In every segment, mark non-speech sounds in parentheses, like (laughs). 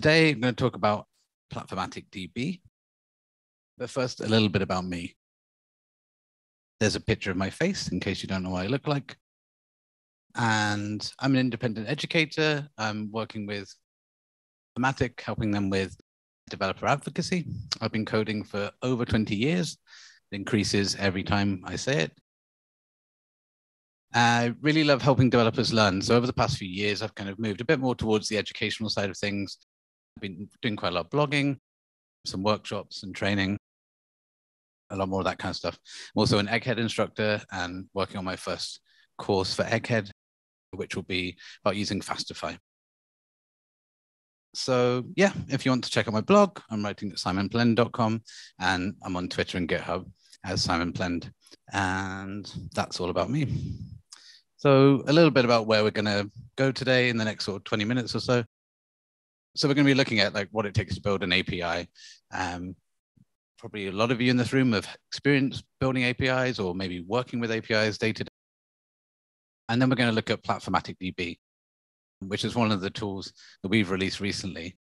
today I'm going to talk about Platformatic DB. But first, a little bit about me. There's a picture of my face in case you don't know what I look like. And I'm an independent educator. I'm working with Platformatic, helping them with developer advocacy. I've been coding for over 20 years. It increases every time I say it. I really love helping developers learn. So over the past few years, I've kind of moved a bit more towards the educational side of things. Been doing quite a lot of blogging, some workshops and training, a lot more of that kind of stuff. I'm also an Egghead instructor and working on my first course for Egghead, which will be about using Fastify. So yeah, if you want to check out my blog, I'm writing at simonplend.com and I'm on Twitter and GitHub as Simon Plend. And that's all about me. So a little bit about where we're going to go today in the next sort of 20 minutes or so. So we're going to be looking at like what it takes to build an API. Um, probably a lot of you in this room have experience building APIs or maybe working with APIs day to day. And then we're going to look at Platformatic DB, which is one of the tools that we've released recently.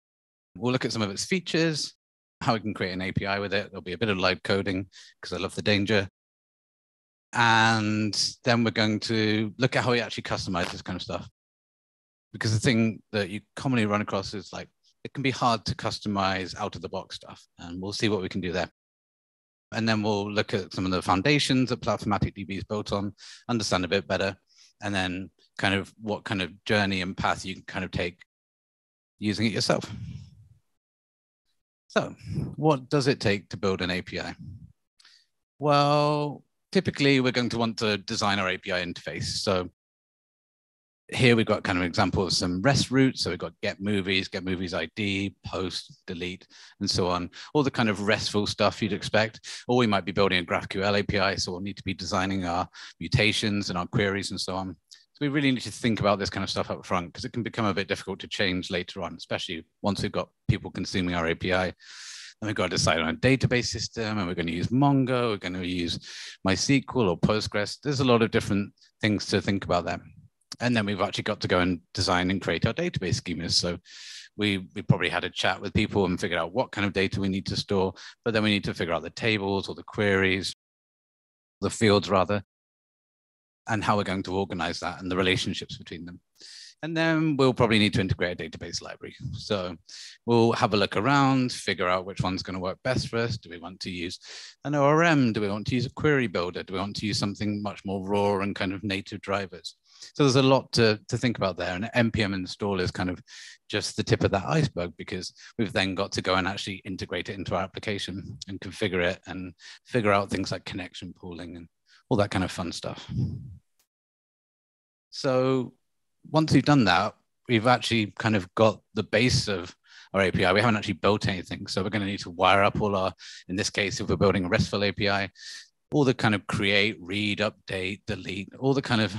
We'll look at some of its features, how we can create an API with it. There'll be a bit of live coding because I love the danger. And then we're going to look at how we actually customize this kind of stuff. Because the thing that you commonly run across is like, it can be hard to customize out of the box stuff. And we'll see what we can do there. And then we'll look at some of the foundations that Platformatic DB is built on, understand a bit better, and then kind of what kind of journey and path you can kind of take using it yourself. So what does it take to build an API? Well, typically we're going to want to design our API interface. So here we've got kind of example of some REST routes. So we've got get movies, get movies ID, post, delete, and so on. All the kind of RESTful stuff you'd expect. Or we might be building a GraphQL API. So we'll need to be designing our mutations and our queries and so on. So we really need to think about this kind of stuff up front because it can become a bit difficult to change later on, especially once we've got people consuming our API. Then we've got to decide on a database system and we're going to use Mongo, we're going to use MySQL or Postgres. There's a lot of different things to think about there. And then we've actually got to go and design and create our database schemas. So we, we probably had a chat with people and figured out what kind of data we need to store, but then we need to figure out the tables or the queries, the fields rather, and how we're going to organize that and the relationships between them. And then we'll probably need to integrate a database library. So we'll have a look around, figure out which one's going to work best for us. Do we want to use an ORM? Do we want to use a query builder? Do we want to use something much more raw and kind of native drivers? So there's a lot to, to think about there. And npm install is kind of just the tip of that iceberg because we've then got to go and actually integrate it into our application and configure it and figure out things like connection pooling and all that kind of fun stuff. So once we've done that, we've actually kind of got the base of our API. We haven't actually built anything. So we're going to need to wire up all our, in this case, if we're building a RESTful API, all the kind of create, read, update, delete, all the kind of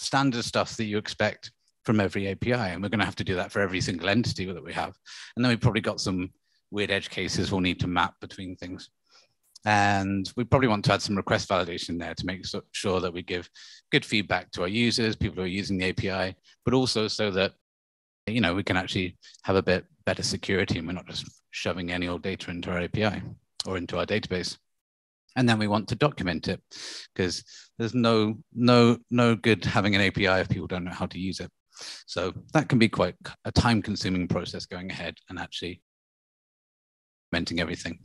standard stuff that you expect from every API. And we're going to have to do that for every single entity that we have. And then we've probably got some weird edge cases we'll need to map between things. And we probably want to add some request validation there to make sure that we give good feedback to our users, people who are using the API, but also so that you know we can actually have a bit better security and we're not just shoving any old data into our API or into our database. And then we want to document it because there's no no no good having an API if people don't know how to use it. So that can be quite a time consuming process going ahead and actually documenting everything.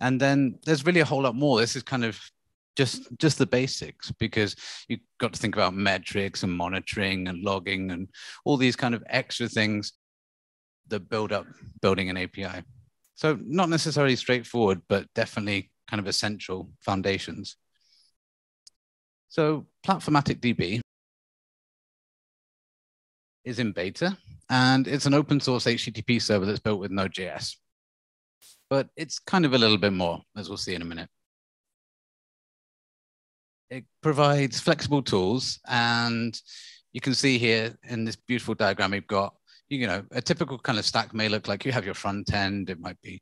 And then there's really a whole lot more. This is kind of just just the basics because you've got to think about metrics and monitoring and logging and all these kind of extra things that build up building an API. So not necessarily straightforward, but definitely kind of essential foundations. So Platformatic DB is in beta and it's an open source HTTP server that's built with Node.js but it's kind of a little bit more, as we'll see in a minute. It provides flexible tools, and you can see here in this beautiful diagram we've got, you know, a typical kind of stack may look like you have your front end, it might be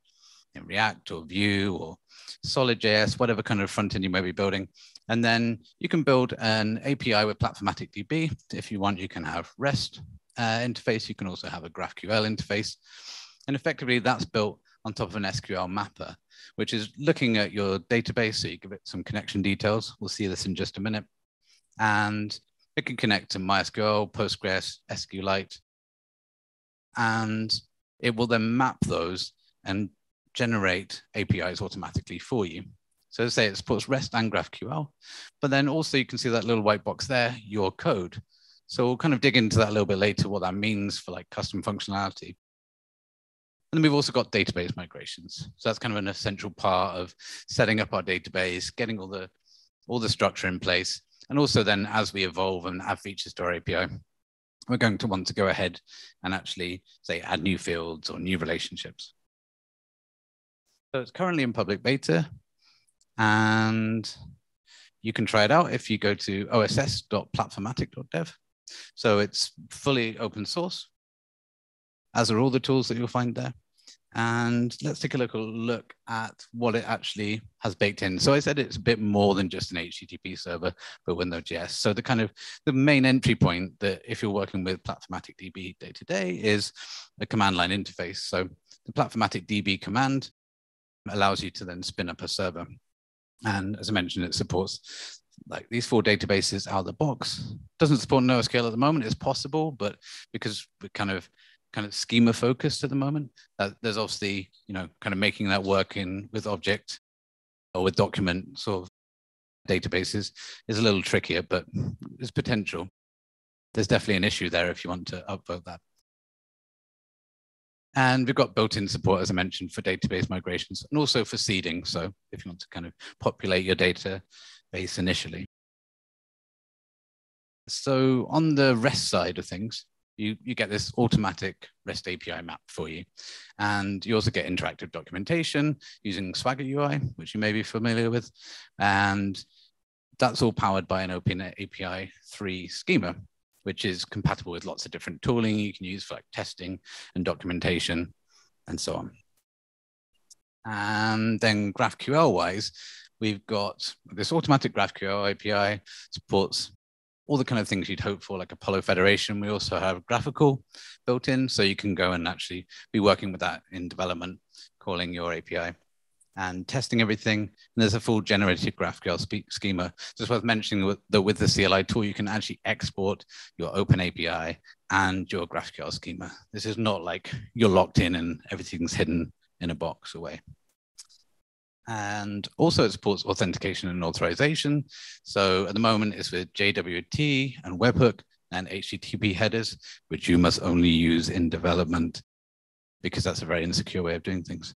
in React or Vue or Solid.js, whatever kind of front end you may be building. And then you can build an API with Platformatic DB. If you want, you can have REST uh, interface. You can also have a GraphQL interface. And effectively, that's built on top of an SQL mapper, which is looking at your database. So you give it some connection details. We'll see this in just a minute. And it can connect to MySQL, Postgres, SQLite. And it will then map those and generate APIs automatically for you. So say it supports REST and GraphQL, but then also you can see that little white box there, your code. So we'll kind of dig into that a little bit later, what that means for like custom functionality. And then we've also got database migrations. So that's kind of an essential part of setting up our database, getting all the all the structure in place. And also then as we evolve and add features to our API, we're going to want to go ahead and actually say add new fields or new relationships. So it's currently in public beta and you can try it out if you go to oss.platformatic.dev. So it's fully open source, as are all the tools that you'll find there. And let's take a look, look at what it actually has baked in. So I said it's a bit more than just an HTTP server for Node.js. So the kind of the main entry point that if you're working with Platformatic DB day to day is a command line interface. So the Platformatic DB command allows you to then spin up a server. And as I mentioned, it supports like these four databases out of the box. Doesn't support NoSQL at the moment. It's possible, but because we're kind of kind of schema focused at the moment, uh, there's obviously you know kind of making that work in with object or with document sort of databases is a little trickier, but there's potential. There's definitely an issue there if you want to upvote that. And we've got built-in support, as I mentioned, for database migrations and also for seeding. So if you want to kind of populate your database initially. So on the REST side of things, you, you get this automatic REST API map for you. And you also get interactive documentation using Swagger UI, which you may be familiar with. And that's all powered by an Open API 3 schema which is compatible with lots of different tooling you can use for like testing and documentation and so on. And then GraphQL wise, we've got this automatic GraphQL API supports all the kind of things you'd hope for, like Apollo Federation. We also have GraphiQL built in, so you can go and actually be working with that in development, calling your API and testing everything. And there's a full generated GraphQL schema. Just worth mentioning that with the CLI tool, you can actually export your open API and your GraphQL schema. This is not like you're locked in and everything's hidden in a box away. And also it supports authentication and authorization. So at the moment it's with JWT and webhook and HTTP headers, which you must only use in development because that's a very insecure way of doing things.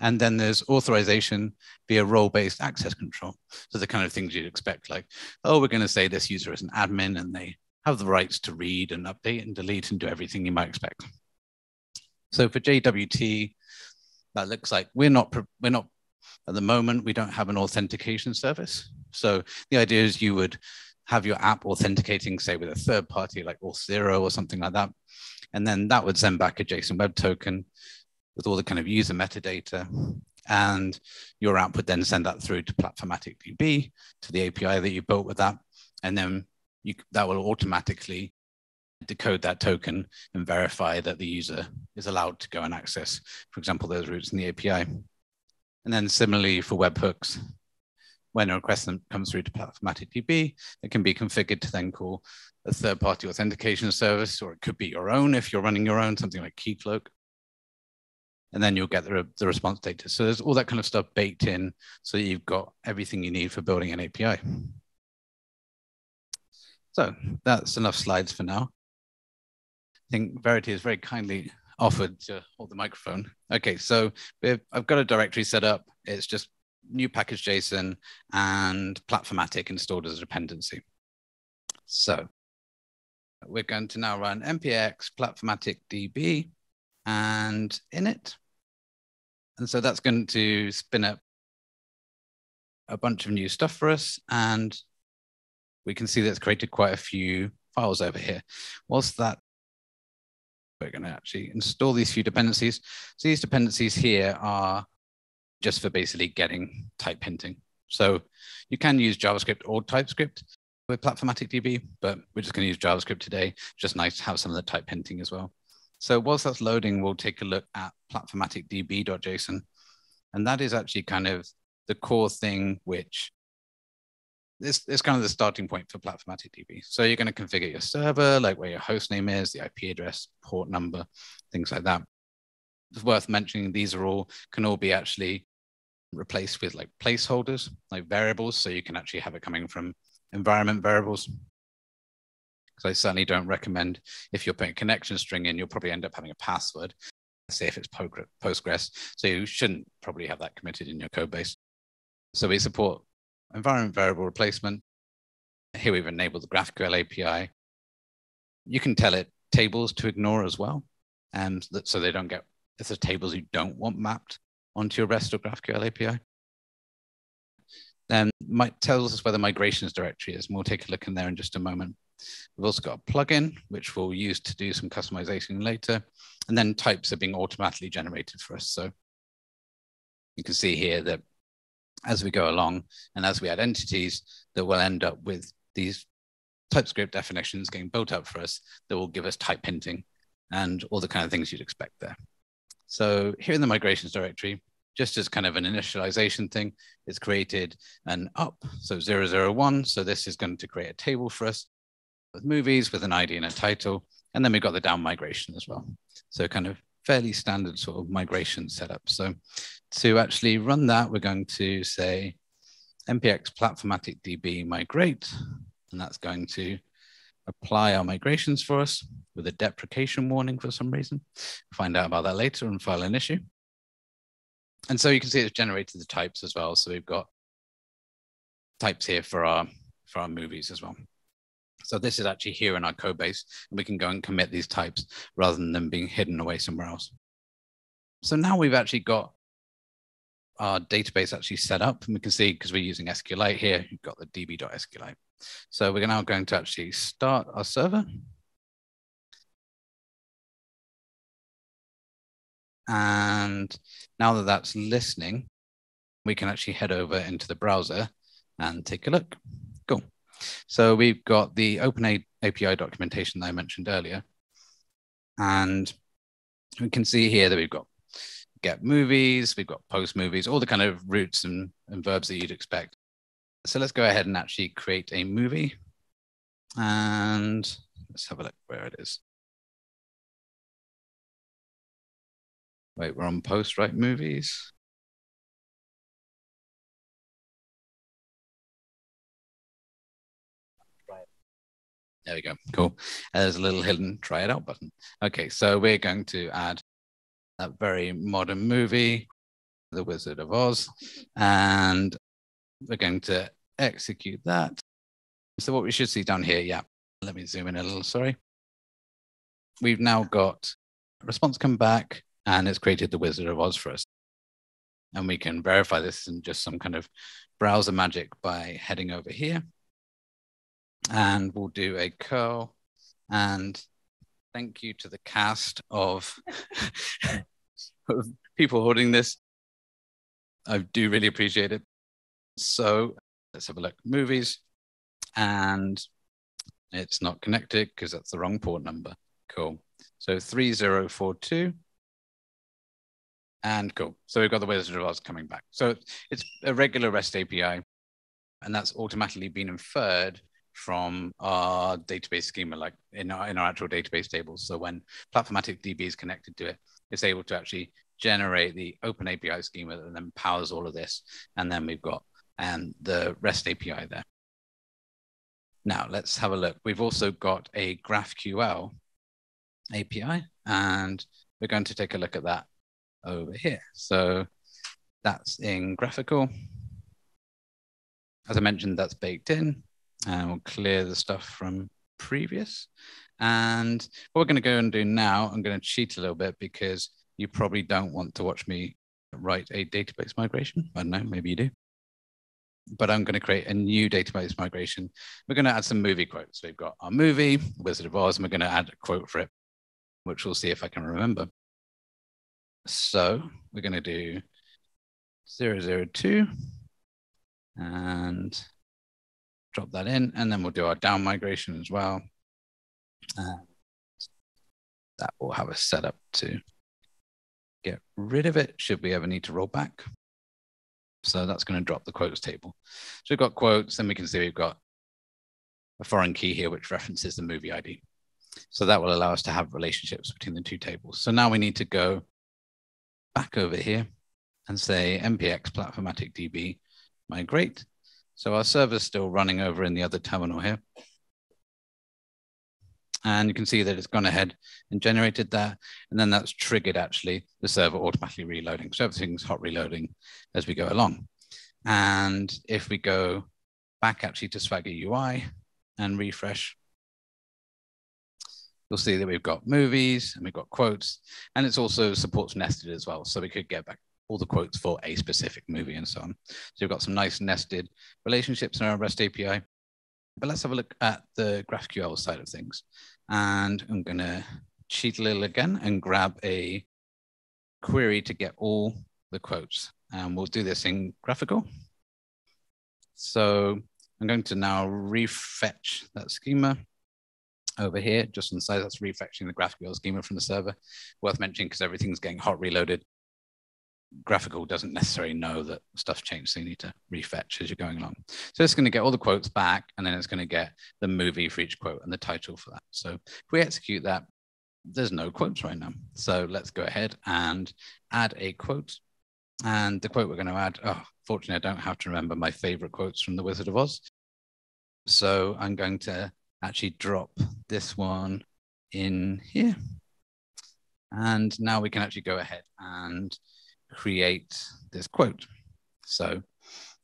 And then there's authorization via role-based access control. So the kind of things you'd expect, like, oh, we're going to say this user is an admin and they have the rights to read and update and delete and do everything you might expect. So for JWT, that looks like we're not we're not at the moment we don't have an authentication service. So the idea is you would have your app authenticating, say, with a third party like Auth0 or something like that. And then that would send back a JSON web token with all the kind of user metadata. And your app would then send that through to Platformatic DB to the API that you built with that. And then you, that will automatically decode that token and verify that the user is allowed to go and access, for example, those routes in the API. And then similarly for webhooks, when a request comes through to Platformatic DB, it can be configured to then call a third-party authentication service, or it could be your own if you're running your own, something like Keycloak and then you'll get the, the response data. So there's all that kind of stuff baked in so you've got everything you need for building an API. So that's enough slides for now. I think Verity has very kindly offered to hold the microphone. Okay, so I've got a directory set up. It's just new package JSON and Platformatic installed as a dependency. So we're going to now run npx platformatic db and init. And so that's going to spin up a bunch of new stuff for us. And we can see that's created quite a few files over here. Whilst that, we're going to actually install these few dependencies. So these dependencies here are just for basically getting type hinting. So you can use JavaScript or TypeScript. with Platformatic DB, but we're just going to use JavaScript today. Just nice to have some of the type hinting as well. So whilst that's loading, we'll take a look at platformaticdb.json. And that is actually kind of the core thing which this is kind of the starting point for Platformatic DB. So you're going to configure your server, like where your host name is, the IP address, port number, things like that. It's worth mentioning these are all can all be actually replaced with like placeholders, like variables. So you can actually have it coming from environment variables. Because I certainly don't recommend if you're putting a connection string in, you'll probably end up having a password. Say if it's Postgres. So you shouldn't probably have that committed in your code base. So we support environment variable replacement. Here we've enabled the GraphQL API. You can tell it tables to ignore as well. And so they don't get, if there's tables you don't want mapped onto your REST or GraphQL API. Then might tells us where the migrations directory is. And we'll take a look in there in just a moment. We've also got a plugin, which we'll use to do some customization later. And then types are being automatically generated for us. So you can see here that as we go along and as we add entities, that we'll end up with these TypeScript definitions getting built up for us that will give us type hinting and all the kind of things you'd expect there. So here in the migrations directory, just as kind of an initialization thing, it's created an up, so 001. So this is going to create a table for us with movies with an ID and a title. And then we've got the down migration as well. So kind of fairly standard sort of migration setup. So to actually run that, we're going to say npx platformatic db migrate, and that's going to apply our migrations for us with a deprecation warning for some reason. Find out about that later and file an issue. And so you can see it's generated the types as well. So we've got types here for our for our movies as well. So this is actually here in our code base, and we can go and commit these types rather than them being hidden away somewhere else. So now we've actually got our database actually set up, and we can see because we're using SQLite here, you've got the db.sqlite. So we're now going to actually start our server. And now that that's listening, we can actually head over into the browser and take a look. So we've got the Open API documentation that I mentioned earlier. And we can see here that we've got get movies, we've got post movies, all the kind of routes and, and verbs that you'd expect. So let's go ahead and actually create a movie. And let's have a look where it is. Wait, we're on post, right? Movies. There we go. Cool. Uh, there's a little hidden try it out button. Okay, so we're going to add that very modern movie, The Wizard of Oz, and we're going to execute that. So what we should see down here, yeah, let me zoom in a little, sorry. We've now got response come back and it's created The Wizard of Oz for us. And we can verify this in just some kind of browser magic by heading over here and we'll do a curl and thank you to the cast of, (laughs) of people holding this. I do really appreciate it. So let's have a look. Movies, and it's not connected because that's the wrong port number. Cool. So 3042. And cool. So we've got the Wizard of Oz coming back. So it's a regular REST API, and that's automatically been inferred from our database schema, like in our, in our actual database tables. So when Platformatic DB is connected to it, it's able to actually generate the open API schema that then powers all of this. And then we've got and the REST API there. Now let's have a look. We've also got a GraphQL API, and we're going to take a look at that over here. So that's in GraphiQL. As I mentioned, that's baked in and we'll clear the stuff from previous. And what we're going to go and do now, I'm going to cheat a little bit because you probably don't want to watch me write a database migration. I don't know, maybe you do. But I'm going to create a new database migration. We're going to add some movie quotes. We've got our movie, Wizard of Oz, and we're going to add a quote for it, which we'll see if I can remember. So we're going to do 002 and drop that in, and then we'll do our down migration as well. And that will have a setup to get rid of it should we ever need to roll back. So that's going to drop the quotes table. So we've got quotes, then we can see we've got a foreign key here which references the movie ID. So that will allow us to have relationships between the two tables. So now we need to go back over here and say npx platformatic db migrate. So our server's still running over in the other terminal here. And you can see that it's gone ahead and generated that. And then that's triggered actually the server automatically reloading. So everything's hot reloading as we go along. And if we go back actually to Swagger UI and refresh, you'll see that we've got movies and we've got quotes, and it's also supports nested as well. So we could get back all the quotes for a specific movie and so on. So we've got some nice nested relationships in our REST API. But let's have a look at the GraphQL side of things. And I'm going to cheat a little again and grab a query to get all the quotes. And we'll do this in GraphiQL. So I'm going to now refetch that schema over here, just on the side, that's refetching the GraphQL schema from the server. Worth mentioning because everything's getting hot reloaded. GraphiQL doesn't necessarily know that stuff's changed, so you need to refetch as you're going along. So it's going to get all the quotes back, and then it's going to get the movie for each quote and the title for that. So if we execute that, there's no quotes right now. So let's go ahead and add a quote. And the quote we're going to add, oh, fortunately, I don't have to remember my favorite quotes from The Wizard of Oz. So I'm going to actually drop this one in here. And now we can actually go ahead and create this quote. So,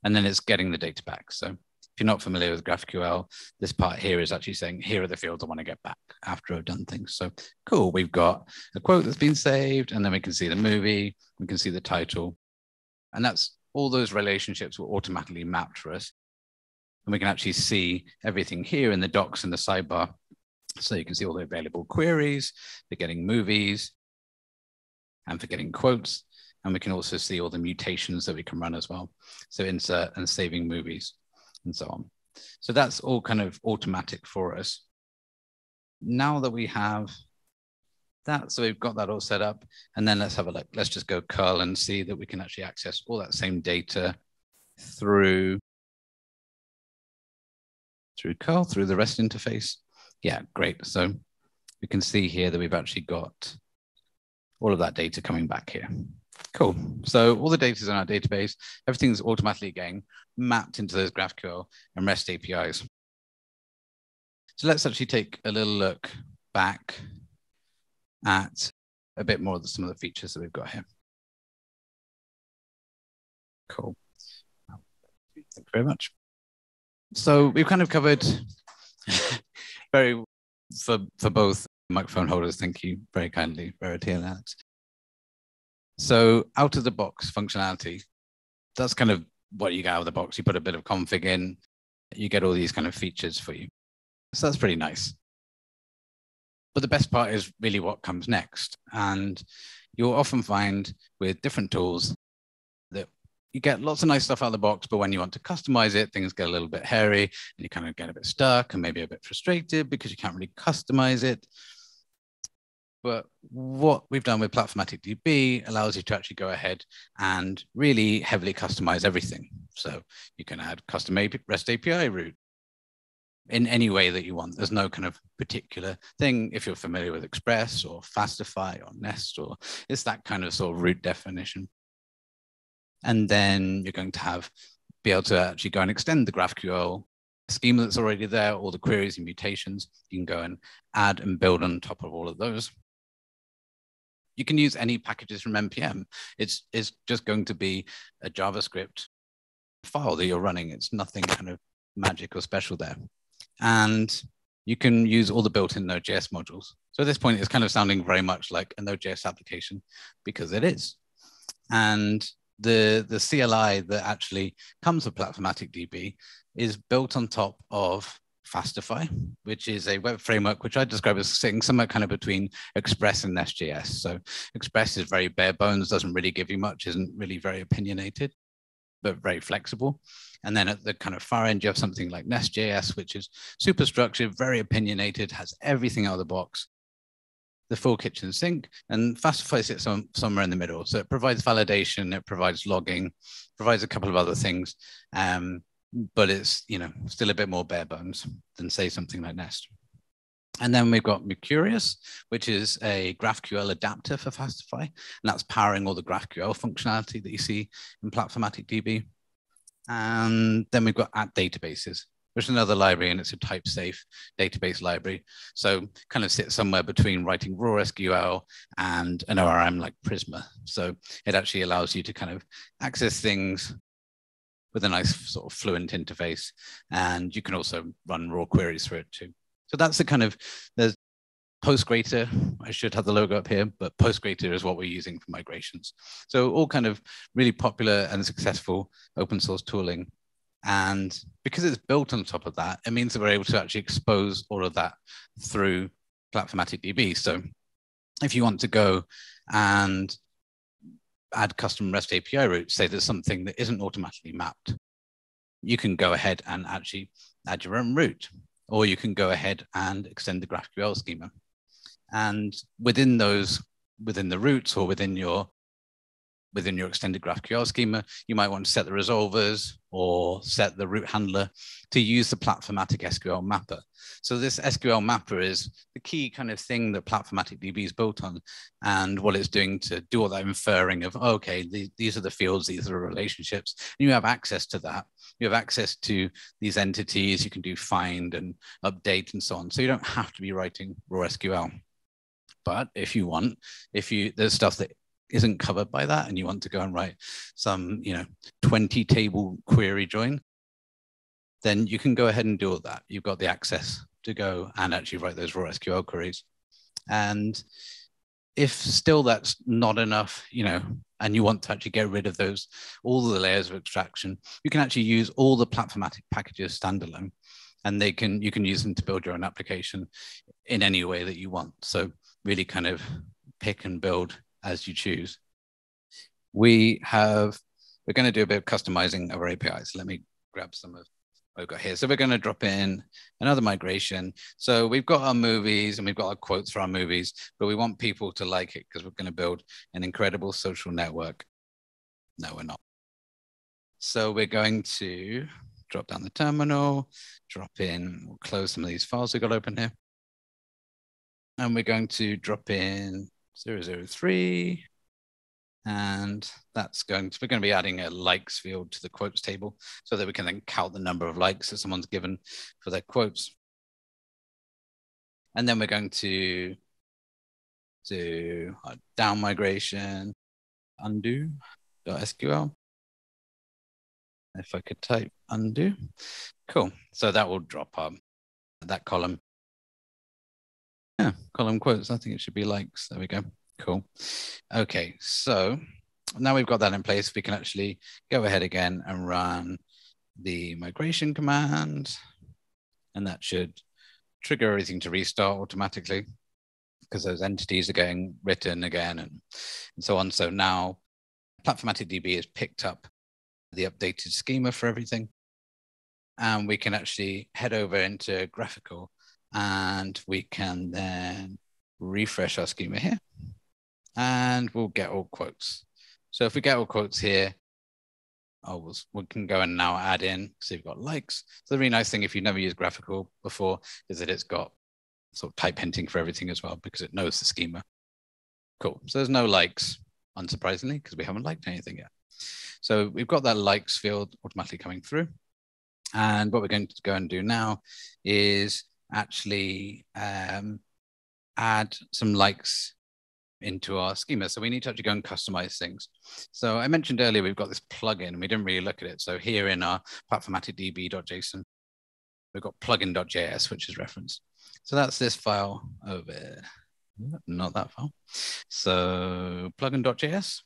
and then it's getting the data back. So if you're not familiar with GraphQL, this part here is actually saying, here are the fields I want to get back after I've done things. So cool, we've got a quote that's been saved, and then we can see the movie, we can see the title, and that's all those relationships were automatically mapped for us. And we can actually see everything here in the docs and the sidebar. So you can see all the available queries, for getting movies, and for getting quotes. And we can also see all the mutations that we can run as well. So insert and saving movies and so on. So that's all kind of automatic for us. Now that we have that, so we've got that all set up, and then let's have a look. Let's just go curl and see that we can actually access all that same data through through curl, through the REST interface. Yeah, great. So we can see here that we've actually got all of that data coming back here. Cool. So all the data is in our database. Everything's automatically getting mapped into those GraphQL and REST APIs. So let's actually take a little look back at a bit more of some of the features that we've got here. Cool. Thank you very much. So we've kind of covered (laughs) very for for both microphone holders. Thank you very kindly, Verity and Alex. So out of the box functionality, that's kind of what you get out of the box. You put a bit of config in, you get all these kind of features for you. So that's pretty nice. But the best part is really what comes next. And you'll often find with different tools that you get lots of nice stuff out of the box, but when you want to customize it, things get a little bit hairy and you kind of get a bit stuck and maybe a bit frustrated because you can't really customize it. But what we've done with Platformatic DB allows you to actually go ahead and really heavily customize everything. So you can add custom REST API route in any way that you want. There's no kind of particular thing. If you're familiar with Express or Fastify or Nest, or it's that kind of sort of route definition. And then you're going to have be able to actually go and extend the GraphQL schema that's already there, all the queries and mutations. You can go and add and build on top of all of those. You can use any packages from NPM. It's, it's just going to be a JavaScript file that you're running. It's nothing kind of magic or special there. And you can use all the built-in Node.js modules. So at this point, it's kind of sounding very much like a Node.js application because it is. And the, the CLI that actually comes with Platformatic DB is built on top of Fastify, which is a web framework which I describe as sitting somewhere kind of between Express and Nest.js. So Express is very bare bones, doesn't really give you much, isn't really very opinionated. but very flexible. And then at the kind of far end, you have something like Nest.js, which is super structured, very opinionated, has everything out of the box, the full kitchen sink, and Fastify sits some, somewhere in the middle. So it provides validation, it provides logging, provides a couple of other things, um, but it's you know still a bit more bare bones than say something like Nest. And then we've got Mercurius, which is a GraphQL adapter for Fastify, and that's powering all the GraphQL functionality that you see in Platformatic DB. And then we've got @databases, which is another library, and it's a type safe database library. So kind of sits somewhere between writing raw SQL and an ORM like Prisma. So it actually allows you to kind of access things with a nice sort of fluent interface. And you can also run raw queries through it too. So that's the kind of there's Postgrator. I should have the logo up here, but Postgrator is what we're using for migrations. So all kind of really popular and successful open source tooling. And because it's built on top of that, it means that we're able to actually expose all of that through Platformatic DB. So if you want to go and add custom REST API routes, say there's something that isn't automatically mapped, you can go ahead and actually add your own route or you can go ahead and extend the GraphQL schema. And within those, within the routes or within your within your extended GraphQL schema, you might want to set the resolvers or set the route handler to use the Platformatic SQL mapper. So this SQL mapper is the key kind of thing that Platformatic DB is built on and what it's doing to do all that inferring of, oh, okay, the, these are the fields, these are the relationships, and you have access to that you have access to these entities. You can do find and update and so on. So you don't have to be writing raw SQL. But if you want, if you there's stuff that isn't covered by that and you want to go and write some, you know, 20 table query join, then you can go ahead and do all that. You've got the access to go and actually write those raw SQL queries. And if still that's not enough, you know, and you want to actually get rid of those, all the layers of extraction, you can actually use all the Platformatic packages standalone and they can, you can use them to build your own application in any way that you want. So really kind of pick and build as you choose. We have, we're going to do a bit of customizing of our APIs. Let me grab some of we've got here. So we're going to drop in another migration. So we've got our movies and we've got our quotes for our movies, but we want people to like it because we're going to build an incredible social network. No, we're not. So we're going to drop down the terminal, drop in, we'll close some of these files we've got open here. And we're going to drop in 003, and that's going to, we're going to be adding a likes field to the quotes table so that we can then count the number of likes that someone's given for their quotes. And then we're going to do a down migration undo.sql. If I could type undo, cool. So that will drop up that column. Yeah, column quotes. I think it should be likes. There we go. Cool. Okay, so now we've got that in place, we can actually go ahead again and run the migration command. And that should trigger everything to restart automatically because those entities are getting written again and, and so on. So now Platformatic DB has picked up the updated schema for everything. And we can actually head over into GraphiQL and we can then refresh our schema here and we'll get all quotes. So if we get all quotes here, oh, we'll, we can go and now add in, so you've got likes. So the really nice thing if you've never used GraphiQL before is that it's got sort of type hinting for everything as well because it knows the schema. Cool. So there's no likes, unsurprisingly, because we haven't liked anything yet. So we've got that likes field automatically coming through. And what we're going to go and do now is actually um, add some likes into our schema. So we need to actually go and customize things. So I mentioned earlier, we've got this plugin we didn't really look at it. So here in our platformaticdb.json, we've got plugin.js, which is referenced. So that's this file over, not that file. So plugin.js.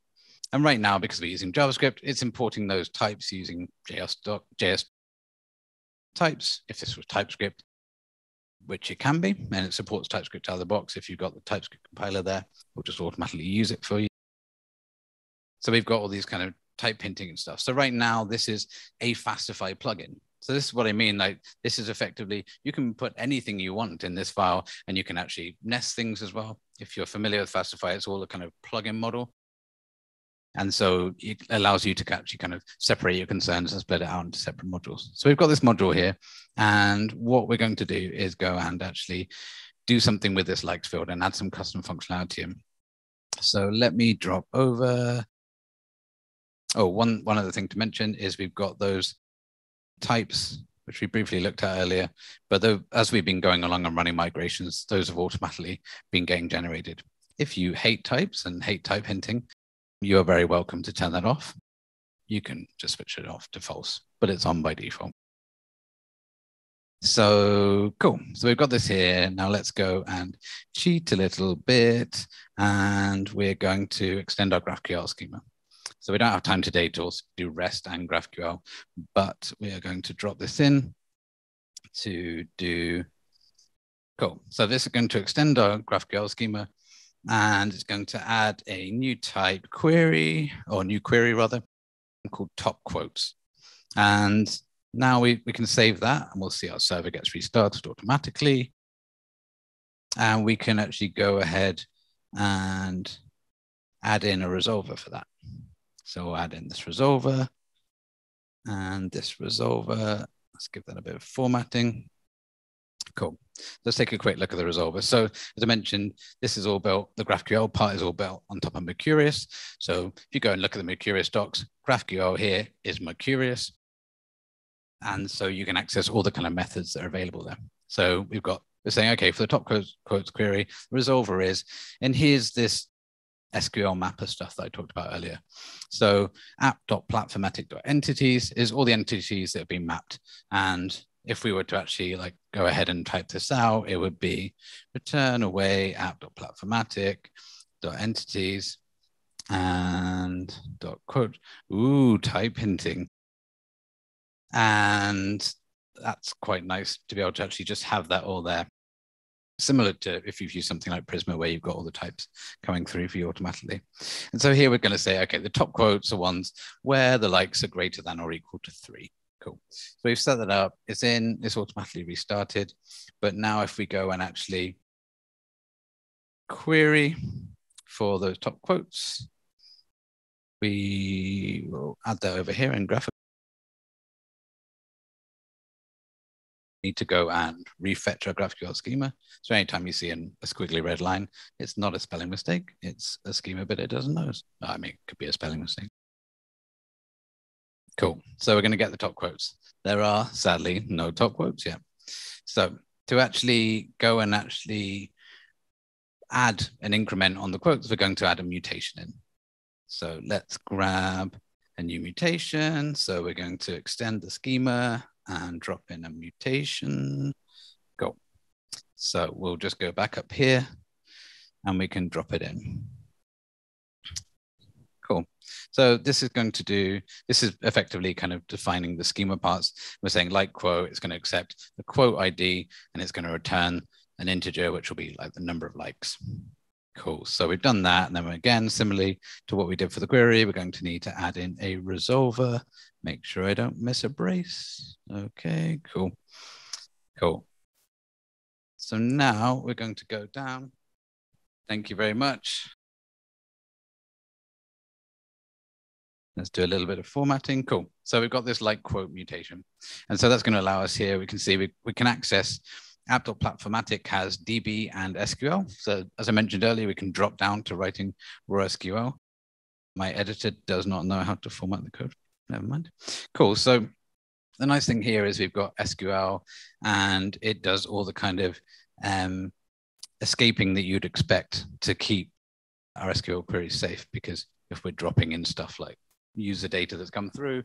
And right now, because we're using JavaScript, it's importing those types using JS, JS types. If this was TypeScript, which it can be, and it supports TypeScript out of the box. If you've got the TypeScript compiler there, we'll just automatically use it for you. So we've got all these kind of type hinting and stuff. So right now, this is a Fastify plugin. So this is what I mean. Like this is effectively, you can put anything you want in this file and you can actually nest things as well. If you're familiar with Fastify, it's all a kind of plugin model. And so it allows you to actually kind of separate your concerns and split it out into separate modules. So we've got this module here. And what we're going to do is go and actually do something with this likes field and add some custom functionality in. So let me drop over. Oh, one, one other thing to mention is we've got those types, which we briefly looked at earlier, but as we've been going along and running migrations, those have automatically been getting generated. If you hate types and hate type hinting, you are very welcome to turn that off. You can just switch it off to false, but it's on by default. So cool. So we've got this here. Now let's go and cheat a little bit. And we're going to extend our GraphQL schema. So we don't have time today to also do REST and GraphQL, but we are going to drop this in to do, cool. So this is going to extend our GraphQL schema and it's going to add a new type query or new query rather called top quotes. And now we, we can save that and we'll see our server gets restarted automatically. And we can actually go ahead and add in a resolver for that. So we'll add in this resolver and this resolver. Let's give that a bit of formatting. Cool. Let's take a quick look at the resolver. So as I mentioned, this is all built, the GraphQL part is all built on top of Mercurius. So if you go and look at the Mercurius docs, GraphQL here is Mercurius. And so you can access all the kind of methods that are available there. So we've got, we're saying, okay, for the top quotes, quotes query, resolver is, and here's this SQL mapper stuff that I talked about earlier. So app.platformatic.entities is all the entities that have been mapped. And if we were to actually like go ahead and type this out, it would be return away app.platformatic dot entities and dot quote. Ooh, type hinting. And that's quite nice to be able to actually just have that all there. Similar to if you've used something like Prisma where you've got all the types coming through for you automatically. And so here we're going to say, okay, the top quotes are ones where the likes are greater than or equal to three. Cool. So we've set that up. It's in, it's automatically restarted. But now if we go and actually query for those top quotes, we will add that over here in graph need to go and refetch our GraphQL schema. So anytime you see an, a squiggly red line, it's not a spelling mistake. It's a schema, but it doesn't know. I mean, it could be a spelling mistake. Cool. So we're going to get the top quotes. There are sadly no top quotes yet. So to actually go and actually add an increment on the quotes, we're going to add a mutation in. So let's grab a new mutation. So we're going to extend the schema and drop in a mutation. Go. So we'll just go back up here and we can drop it in. So this is going to do, this is effectively kind of defining the schema parts. We're saying like quote, it's going to accept the quote ID and it's going to return an integer, which will be like the number of likes. Cool. So we've done that. And then again, similarly to what we did for the query, we're going to need to add in a resolver. Make sure I don't miss a brace. Okay, cool. Cool. So now we're going to go down. Thank you very much. Let's do a little bit of formatting. Cool. So we've got this like quote mutation. And so that's going to allow us here, we can see we, we can access app.platformatic has DB and SQL. So as I mentioned earlier, we can drop down to writing raw SQL. My editor does not know how to format the code. Never mind. Cool. So the nice thing here is we've got SQL and it does all the kind of um, escaping that you'd expect to keep our SQL queries safe because if we're dropping in stuff like user data that's come through,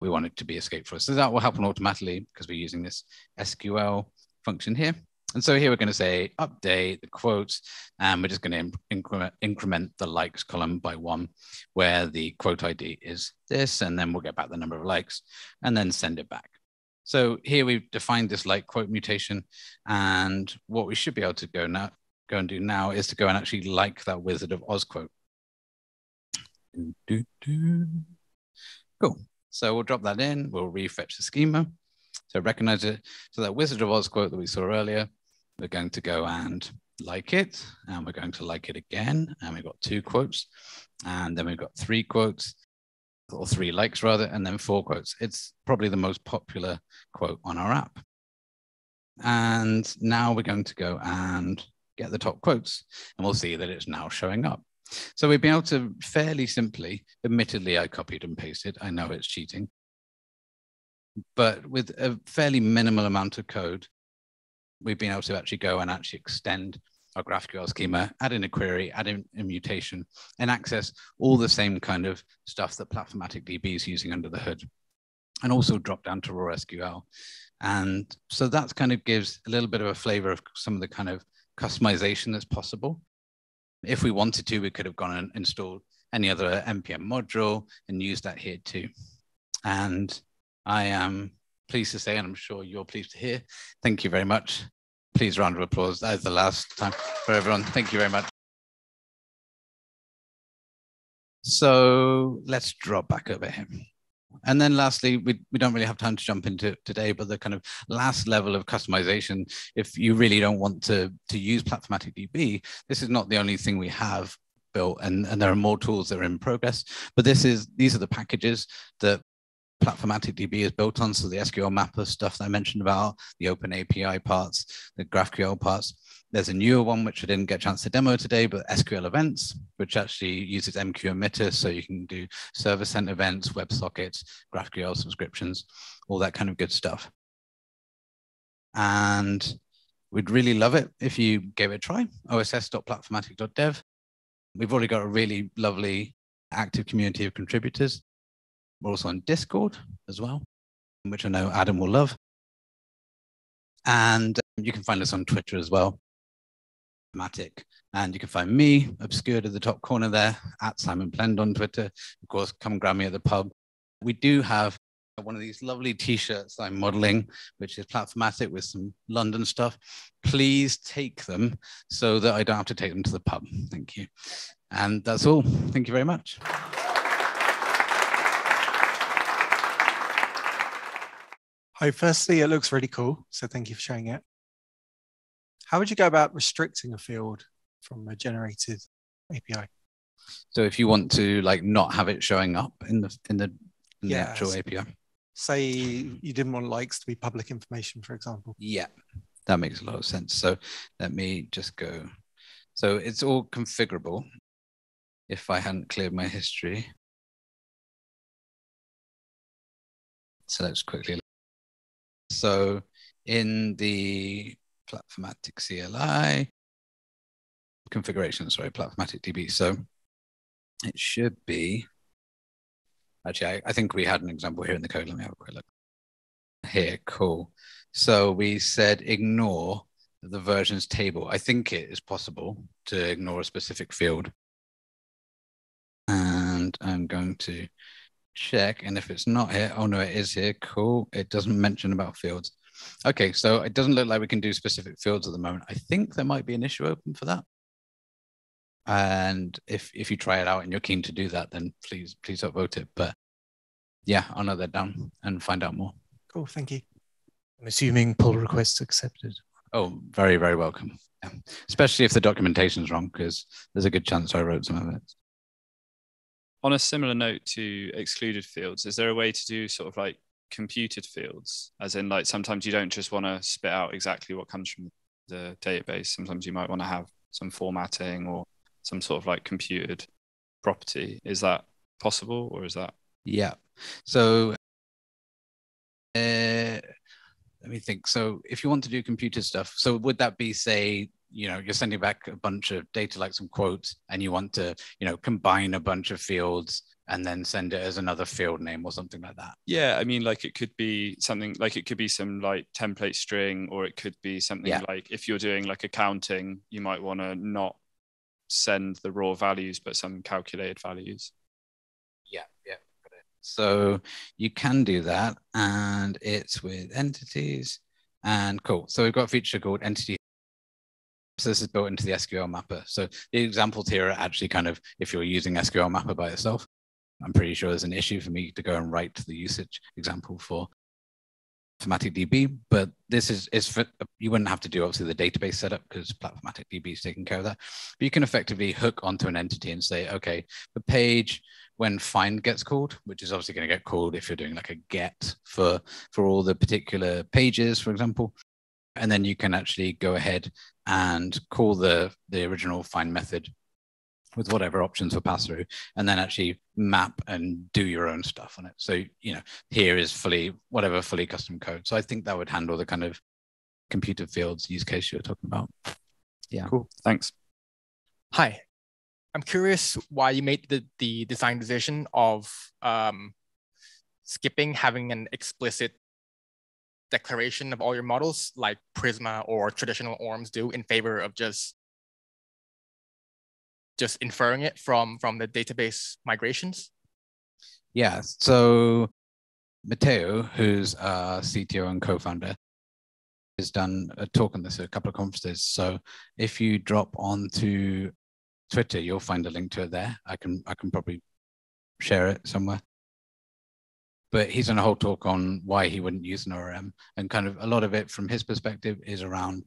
we want it to be escaped for us. So that will happen automatically because we're using this SQL function here. And so here we're going to say update the quotes, and we're just going to increment, increment the likes column by one, where the quote ID is this, and then we'll get back the number of likes, and then send it back. So here we've defined this like quote mutation, and what we should be able to go now go and do now is to go and actually like that Wizard of Oz quote. Cool. So we'll drop that in, we'll refetch the schema. So recognize it. So that Wizard of Oz quote that we saw earlier, we're going to go and like it, and we're going to like it again. And we've got two quotes, and then we've got three quotes, or three likes rather, and then four quotes. It's probably the most popular quote on our app. And now we're going to go and get the top quotes, and we'll see that it's now showing up. So we've been able to fairly simply, admittedly, I copied and pasted. I know it's cheating. But with a fairly minimal amount of code, we've been able to actually go and actually extend our GraphQL schema, add in a query, add in a mutation, and access all the same kind of stuff that Platformatic DB is using under the hood, and also drop down to raw SQL. And so that kind of gives a little bit of a flavor of some of the kind of customization that's possible. If we wanted to, we could have gone and installed any other NPM module and used that here too. And I am pleased to say, and I'm sure you're pleased to hear, thank you very much. Please round of applause. That is the last time for everyone. Thank you very much. So let's drop back over here. And then lastly, we, we don't really have time to jump into today, but the kind of last level of customization, if you really don't want to, to use Platformatic DB, this is not the only thing we have built and, and there are more tools that are in progress. But this is these are the packages that Platformatic DB is built on. So the SQL mapper stuff that I mentioned about, the open API parts, the GraphQL parts. There's a newer one, which I didn't get a chance to demo today, but SQL events, which actually uses MQ emitter. So you can do server sent events, WebSockets, GraphQL subscriptions, all that kind of good stuff. And we'd really love it if you gave it a try, oss.platformatic.dev. We've already got a really lovely active community of contributors. We're also on Discord as well, which I know Adam will love. And you can find us on Twitter as well, Matic. And you can find me obscured at the top corner there at Simon Plend on Twitter. Of course, come grab me at the pub. We do have one of these lovely t-shirts I'm modeling, which is platformatic with some London stuff. Please take them so that I don't have to take them to the pub. Thank you. And that's all. Thank you very much. Hi, firstly, it looks really cool. So thank you for showing it. How would you go about restricting a field from a generated API? So if you want to like not have it showing up in the in the, in the actual API. Say you didn't want likes to be public information, for example. Yeah, that makes a lot of sense. So let me just go. So it's all configurable. If I hadn't cleared my history. So let's quickly so in the Platformatic CLI configuration, sorry, Platformatic DB. So it should be, actually, I, I think we had an example here in the code. Let me have a quick look. Here, cool. So we said ignore the versions table. I think it is possible to ignore a specific field. And I'm going to check. And if it's not here, oh no, it is here. Cool. It doesn't mention about fields. Okay, so it doesn't look like we can do specific fields at the moment. I think there might be an issue open for that. And if if you try it out and you're keen to do that, then please please upvote it. But yeah, I'll note that down and find out more. Cool, thank you. I'm assuming pull requests accepted. Oh, very very welcome. Yeah. Especially if the documentation is wrong, because there's a good chance I wrote some of it on a similar note to excluded fields, is there a way to do sort of like computed fields? As in, like sometimes you don't just want to spit out exactly what comes from the database. Sometimes you might want to have some formatting or some sort of like computed property. Is that possible or is that? Yeah. So uh, let me think. So if you want to do computed stuff, so would that be say you know you're sending back a bunch of data like some quotes and you want to you know combine a bunch of fields and then send it as another field name or something like that yeah i mean like it could be something like it could be some like template string or it could be something yeah. like if you're doing like accounting you might want to not send the raw values but some calculated values yeah yeah so you can do that and it's with entities and cool so we've got a feature called entity so this is built into the SQL mapper. So the examples here are actually kind of if you're using SQL mapper by itself. I'm pretty sure there's an issue for me to go and write the usage example for Platformatic DB, but this is, is for, you wouldn't have to do obviously the database setup because Platformatic DB is taking care of that. But you can effectively hook onto an entity and say, okay, the page when find gets called, which is obviously going to get called if you're doing like a get for for all the particular pages, for example. And then you can actually go ahead and call the the original find method with whatever options for pass through and then actually map and do your own stuff on it. So you know here is fully whatever fully custom code. So i think that would handle the kind of computed fields use case you're talking about. Yeah. Cool. Thanks. Hi. I'm curious why you made the, the design decision of um, skipping having an explicit declaration of all your models like prisma or traditional orms do in favor of just just inferring it from from the database migrations? Yeah. So Matteo, who's our CTO and co-founder, has done a talk on this at a couple of conferences. So if you drop onto Twitter, you'll find a link to it there. I can I can probably share it somewhere. But he's done a whole talk on why he wouldn't use an ORM, and kind of a lot of it from his perspective is around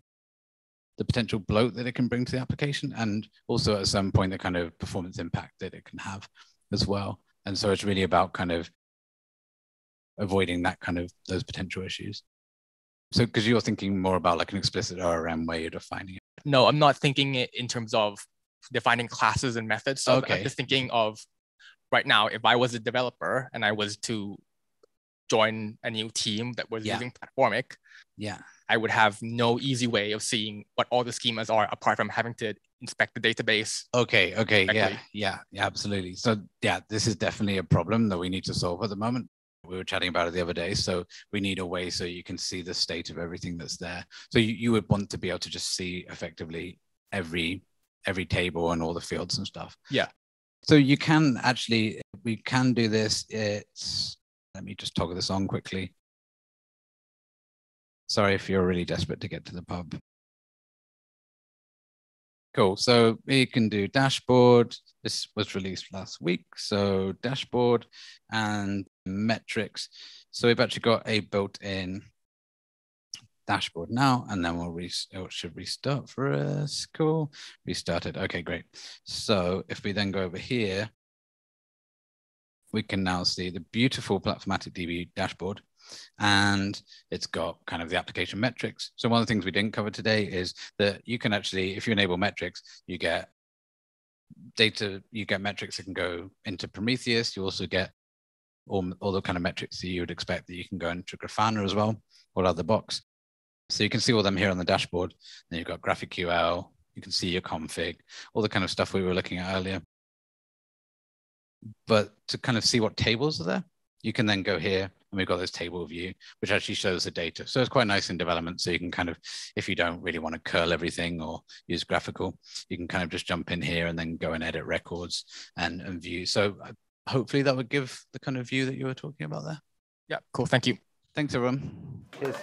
the potential bloat that it can bring to the application and also at some point the kind of performance impact that it can have as well. And so it's really about kind of avoiding that kind of those potential issues. So because you're thinking more about like an explicit orm way of defining it? No i'm not thinking it in terms of defining classes and methods. So okay. i'm just thinking of right now if i was a developer and i was to join a new team that was yeah. using platformic yeah I would have no easy way of seeing what all the schemas are apart from having to inspect the database. Okay, okay, yeah, yeah, yeah, absolutely. So yeah, this is definitely a problem that we need to solve at the moment. We were chatting about it the other day. So we need a way so you can see the state of everything that's there. So you, you would want to be able to just see effectively every every table and all the fields and stuff. Yeah. So you can actually we can do this. It's let me just toggle this on quickly. Sorry if you're really desperate to get to the pub. Cool. So we can do dashboard. This was released last week. So dashboard and metrics. So we've actually got a built-in dashboard now, and then we'll re oh, it should restart for us. Cool. Restarted. Okay, great. So if we then go over here, we can now see the beautiful Platformatic DB dashboard and it's got kind of the application metrics. So one of the things we didn't cover today is that you can actually, if you enable metrics, you get data, you get metrics that can go into Prometheus. You also get all, all the kind of metrics that you would expect that you can go into Grafana as well, or other box. So you can see all them here on the dashboard. Then you've got GraphQL, you can see your config, all the kind of stuff we were looking at earlier. But to kind of see what tables are there, you can then go here and we've got this table view, which actually shows the data. So it's quite nice in development. So you can kind of, if you don't really want to curl everything or use GraphiQL, you can kind of just jump in here and then go and edit records and, and view. So uh, hopefully that would give the kind of view that you were talking about there. Yeah, cool. Thank you. Thanks, everyone. Cheers.